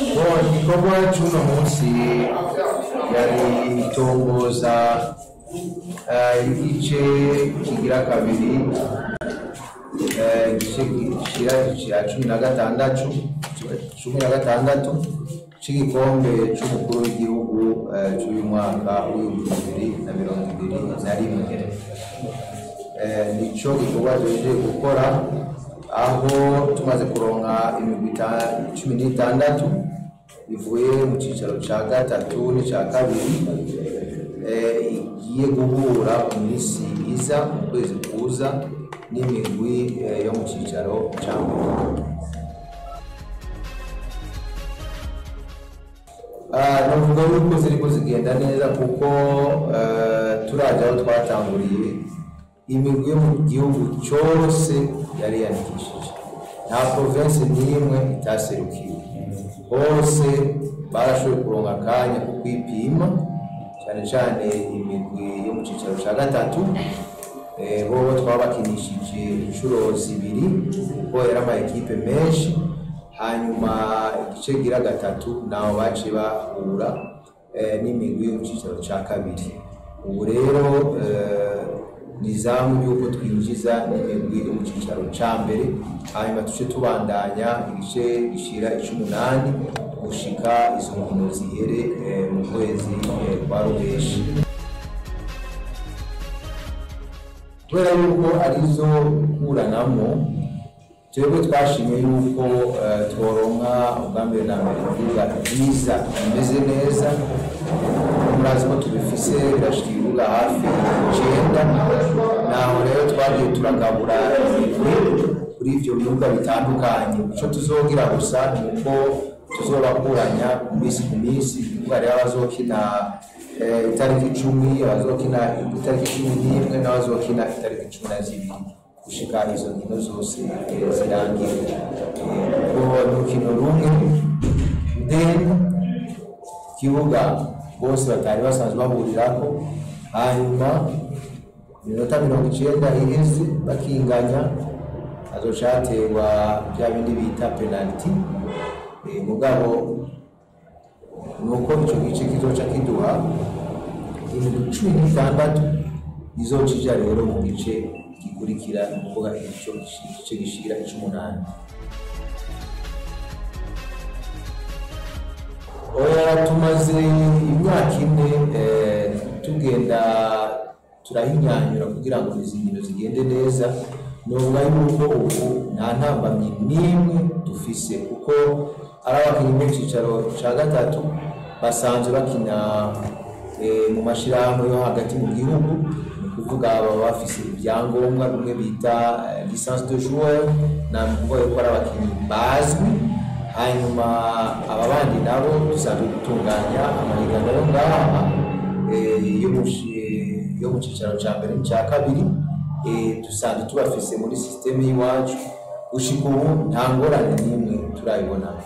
igikorwa cy'uno munsi yari itomboza eh, igice kigira kabiri eh, igice cya cumi na gatandatu cumi na gatandatu cy'igikombe cy'umukuru w'igihugu eh, cy'uyu mwaka w'ibihumbi bibiri na mirongo ibiri na rimwe. Nico gikorwa tugiye gukora aho tumaze kuronka imigwi cumi n'itandatu ivuye mu cyicaro cya gatatu n'icya kabiri eh, igiye guhura mu minsi iza mu kwezi kuza n'imigwi eh, yo mu cyicaro cya mbere Ah, navuga yuko ziriko zigenda neza kuko eh, turaja aho twatanguriye. Imigwi yo mu gihugu cyose yari yandikishije. Nta provinsi n'imwe itaserukiwe bose barashoboye kuronka akanya ko kwipima cyane cyane imigwi yo mu cyicaro cya gatatu. Eh, bobo twabakinishije inshuro zibiri kuko yari ama ekipe menshi. Hanyuma igice gira gatatu naho baciye bahura eh, n'imigwi yo mu cyicaro cya kabiri. Ubu rero eh, ni izamu y'uko twinjiza n'imigwi yo mu cyicaro cya mbere hanyuma tuce tubandanya igice gishira icy'umunani gushika izo nkino zihere eh, mu kwezi eh, kwa ruheshi kubera yuko ari zo kuranamo twebwe twashimye yuko eh, tworonka ubwa mbere na mbere ibibuga byiza bimeze neza murazi ko birashika hafi icyenda naho rero twagiye turagabura kuri ivyo bibuga bitandukanye. Icyo tuzogira gusa ni uko tuzobakuranya ku minsi ku minsi. Ibibuga rero abazokina eh, itariki icumi abazokina itariki cumi n'imwe n'abazokina itariki cumi na zibiri. Gushika izo nkino zose zirangiye Eh, ni urukino rumwe then ikibuga bose batari basanzwe bahurirako hanyuma iminota mirongo icenda iheze bakinganya hazoca haterwa bya bindi bita penaliti Eh, mugabo nuko ico gice kizoca kiduha ibintu cumi n'itandatu izocija rero mu gice gikurikira ni ukuvuga ico gice gishira ic'umunani tumaze imyaka ine eh, tugenda turahinyanyura kugira ngo izi nkino zigende neza. Novuga yuko ubu nta ntambamyi n'imwe dufise kuko ari abakinnyi mu cyicaro cya gatatu basanzwe bakina eh, mu mashyirahamwe yo hagati mu gihugu. Ni ukuvuga baba bafise ibyangombwa bimwe bita eh, licence de joueur na kuvuga yuko ari abakinnyi bazwi. Hanyuma aba bandi nabo dusanzwe dutunganya amahiganwa ngaha. Eh, yo shi- yo mu cyicaro cya mbere n'icya kabiri eh, dusanzwe tubafise muri sisiteme y'iwacu. Gushika ubu nta ngorane n'imwe turayibonamo